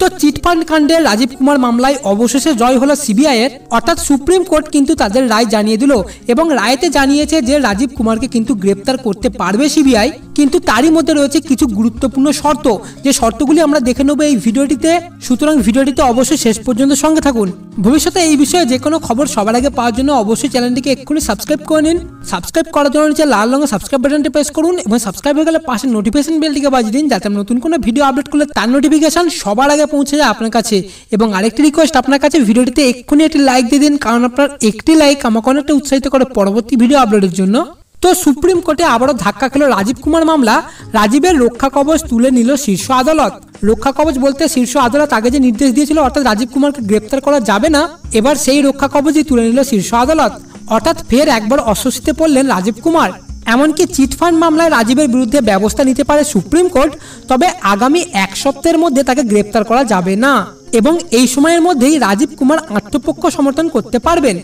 তো চিটফান্ড কাণ্ডে রাজীব কুমার মামলায় অবশেষে জয় হলো সিবিআইয়ের। অর্থাৎ সুপ্রিম কোর্ট কিন্তু তাদের রায় জানিয়ে দিল এবং রায়তে জানিয়েছে যে রাজীব কুমারকে কিন্তু গ্রেপ্তার করতে পারবে সিবিআই। কিন্তু তারই মধ্যে রয়েছে কিছু গুরুত্বপূর্ণ শর্ত। যে শর্তগুলি আমরা দেখে নেব এই ভিডিওটিতে। সুতরাং ভিডিওটিতে অবশ্যই শেষ পর্যন্ত সঙ্গে থাকুন। ভবিষ্যতে এই বিষয়ে যে কোনো খবর সবার আগে পাওয়ার জন্য অবশ্যই চ্যানেলটিকে এক্ষুনি সাবস্ক্রাইব করে নিন। সাবস্ক্রাইব করার জন্য নিচে লাল রঙের সাবস্ক্রাইব বাটনটি প্রেস করুন এবং সাবস্ক্রাইব হয়ে গেলে পাশে নোটিফিকেশন বেলটিকে বাজিয়ে দিন যাতে নতুন কোনো ভিডিও আপলোড করলে তার নোটিফিকেশন সবার আগে পৌঁছে যায় আপনার কাছে। এবং আরেকটি রিকোয়েস্ট আপনার কাছে ভিডিওটিতে এক্ষুনি একটি লাইক দিয়ে দিন, কারণ আপনার একটি লাইক আমাকে অনেকটা উৎসাহিত করে পরবর্তী ভিডিও আপলোডের জন্য। তো সুপ্রিম কোর্টে আবারও ধাক্কা খেলো রাজীব কুমার মামলা। রাজীবের রক্ষা কবচ তুলে নিল শীর্ষ আদালত। রক্ষা কবচ বলতে শীর্ষ আদালত আগে যে নির্দেশ দিয়েছিল, অর্থাৎ রাজীব কুমারকে গ্রেপ্তার করা যাবে না, এবার সেই রক্ষা কবচই তুলে নিল শীর্ষ আদালত। অর্থাৎ ফের একবার অস্বস্তিতে পড়লেন রাজীব কুমার। এমনকি চিটফান্ড মামলায় রাজীবের বিরুদ্ধে ব্যবস্থা নিতে পারে সুপ্রিম কোর্ট, তবে আগামী এক সপ্তাহের মধ্যে তাকে গ্রেপ্তার করা যাবে না। এবং এই সময়ের মধ্যেই রাজীব কুমার আত্মপক্ষ সমর্থন করতে পারবেন।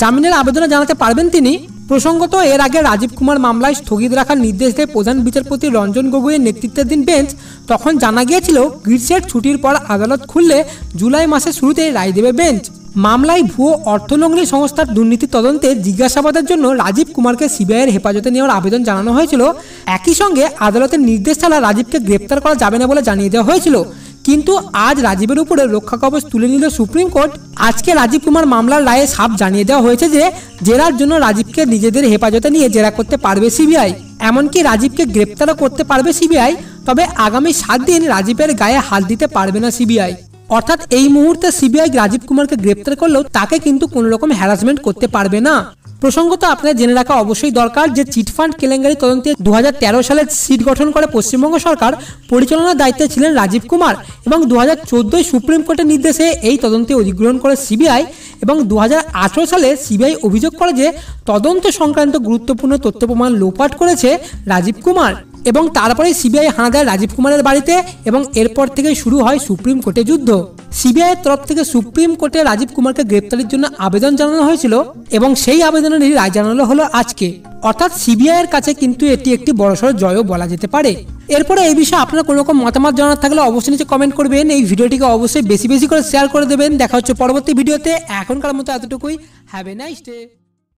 জামিনের আবেদনে জানাতে পারবেন তিনি, প্রসঙ্গত এর আগে রাজীব কুমার মামলায় স্থগিত রাখার নির্দেশ দেয় প্রধান বিচারপতি রঞ্জন গগৈয়ের নেতৃত্বাধীন বেঞ্চ। তখন জানা গিয়েছিল, গ্রীষ্মের ছুটির পর আদালত খুললে জুলাই মাসের শুরুতেই রায় দেবে বেঞ্চ। মামলায় ভুয়ো অর্থলগ্নি সংস্থার দুর্নীতি তদন্তে জিজ্ঞাসাবাদের জন্য রাজীব কুমারকে সিবিআইয়ের হেফাজতে নেওয়ার আবেদন জানানো হয়েছিল। একই সঙ্গে আদালতের নির্দেশ ছাড়া রাজীবকে গ্রেপ্তার করা যাবে না বলে জানিয়ে দেওয়া হয়েছিল। কিন্তু আজ রাজীবের উপরে রক্ষা কবচ তুলে নিল সুপ্রিম কোর্ট। আজকে রাজীব কুমার মামলার রায়ে সাপ জানিয়ে দেওয়া হয়েছে যে, জেরার জন্য রাজীবকে নিজেদের হেফাজতে নিয়ে জেরা করতে পারবে সিবিআই। এমনকি রাজীবকে গ্রেপ্তারও করতে পারবে সিবিআই, তবে আগামী সাত দিন রাজীবের গায়ে হাত দিতে পারবে না সিবিআই। অর্থাৎ এই মুহূর্তে সিবিআই রাজীব কুমারকে গ্রেপ্তার করলেও তাকে কিন্তু কোনো রকম হ্যারাসমেন্ট করতে পারবে না। প্রসঙ্গত আপনার জেনে রাখা অবশ্যই দরকার যে চিটফান্ড কেলেঙ্কারি তদন্তে দু হাজার তেরো সালে সিট গঠন করে পশ্চিমবঙ্গ সরকার পরিচালনার দায়িত্বে ছিলেন রাজীব কুমার এবং দু হাজার সুপ্রিম কোর্টের নির্দেশে এই তদন্তে অধিগ্রহণ করে সিবিআই এবং দু হাজার আঠেরো সালে সিবিআই অভিযোগ করে যে তদন্ত সংক্রান্ত গুরুত্বপূর্ণ তথ্য প্রমাণ লোপাট করেছে রাজীব কুমার। এবং তারপরে সিবিআই হানা দেয় রাজীব কুমারের বাড়িতে এবং এরপর থেকে শুরু হয় সুপ্রিম কোর্টে যুদ্ধ। সিবিআই এর তরফ থেকে সুপ্রিম কোর্টে রাজীব কুমারকে গ্রেপ্তারের জন্য আবেদন জানানো হয়েছিল এবং সেই আবেদনেরই রায় জানানো হলো আজকে। অর্থাৎ সিবিআই এর কাছে কিন্তু এটি একটি বড়সড় জয়ও বলা যেতে পারে। এরপরে এই বিষয়ে আপনার কোনো রকম মতামত জানার থাকলে অবশ্যই নিচে কমেন্ট করবেন। এই ভিডিওটিকে অবশ্যই বেশি বেশি করে শেয়ার করে দেবেন। দেখা হচ্ছে পরবর্তী ভিডিওতে। এখনকার মতো এতটুকুই। Have a nice day